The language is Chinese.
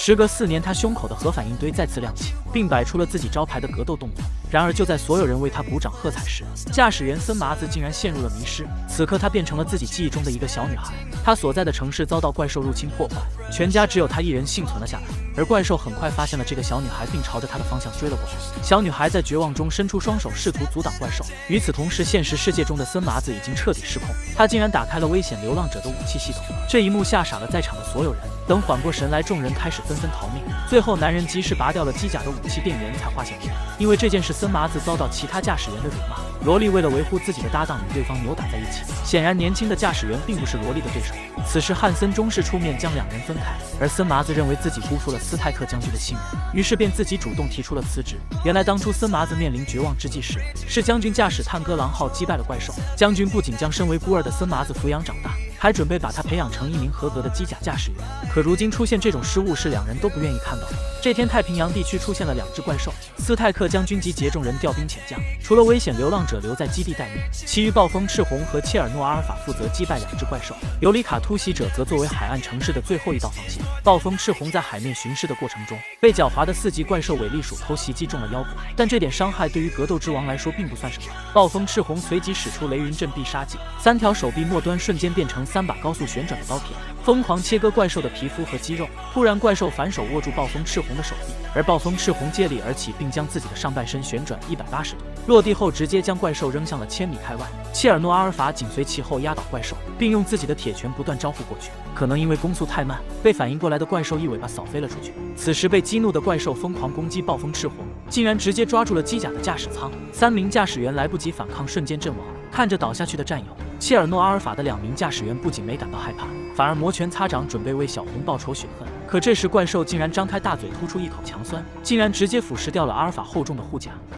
时隔四年，他胸口的核反应堆再次亮起，并摆出了自己招牌的格斗动作。然而，就在所有人为他鼓掌喝彩时，驾驶员森麻子竟然陷入了迷失。此刻，他变成了自己记忆中的一个小女孩。他所在的城市遭到怪兽入侵破坏，全家只有他一人幸存了下来。而怪兽很快发现了这个小女孩，并朝着她的方向追了过来。小女孩在绝望中伸出双手，试图阻挡怪兽。与此同时，现实世界中的森麻子已经彻底失控，他竟然打开了危险流浪者的武器系统。这一幕吓傻了在场的所有人。等缓过神来，众人开始纷纷逃命。最后，男人及时拔掉了机甲的武器电源，才化险为夷。因为这件事，森麻子遭到其他驾驶员的辱骂。萝莉为了维护自己的搭档，与对方扭打在一起。显然，年轻的驾驶员并不是萝莉的对手。此时，汉森终是出面将两人分开。而森麻子认为自己辜负了斯泰克将军的信任，于是便自己主动提出了辞职。原来，当初森麻子面临绝望之际时，是将军驾驶探戈狼号击败了怪兽。将军不仅将身为孤儿的森麻子抚养长大。还准备把他培养成一名合格的机甲驾驶员，可如今出现这种失误是两人都不愿意看到的。这天，太平洋地区出现了两只怪兽，斯泰克将军及杰众人调兵遣将，除了危险流浪者留在基地待命，其余暴风赤红和切尔诺阿尔法负责击败两只怪兽，尤里卡突袭者则作为海岸城市的最后一道防线。暴风赤红在海面巡视的过程中，被狡猾的四级怪兽尾力鼠头袭击中了腰部，但这点伤害对于格斗之王来说并不算什么。暴风赤红随即使出雷云阵必杀技，三条手臂末端瞬间变成。三把高速旋转的刀片，疯狂切割怪兽的皮肤和肌肉。突然，怪兽反手握住暴风赤红的手臂，而暴风赤红借力而起，并将自己的上半身旋转一百八十度，落地后直接将怪兽扔向了千米开外。切尔诺阿尔法紧随其后压倒怪兽，并用自己的铁拳不断招呼过去。可能因为攻速太慢，被反应过来的怪兽一尾巴扫飞了出去。此时被激怒的怪兽疯狂攻击暴风赤红，竟然直接抓住了机甲的驾驶舱。三名驾驶员来不及反抗，瞬间阵亡。看着倒下去的战友。切尔诺阿尔法的两名驾驶员不仅没感到害怕，反而摩拳擦掌，准备为小红报仇雪恨。可这时怪兽竟然张开大嘴，吐出一口强酸，竟然直接腐蚀掉了阿尔法厚重的护甲。